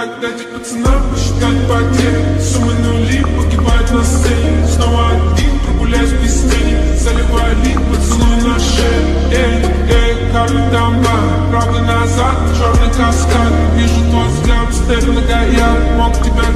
так дайте пацанам посчитать потери Суммы нули погибают на сцене Снова один прогуляюсь без тени Заливаю лик, поцелуй на шее Эй, эй, как дамба Правый назад, черный каскад Вижу твой взгляд, степь многояд Мог тебя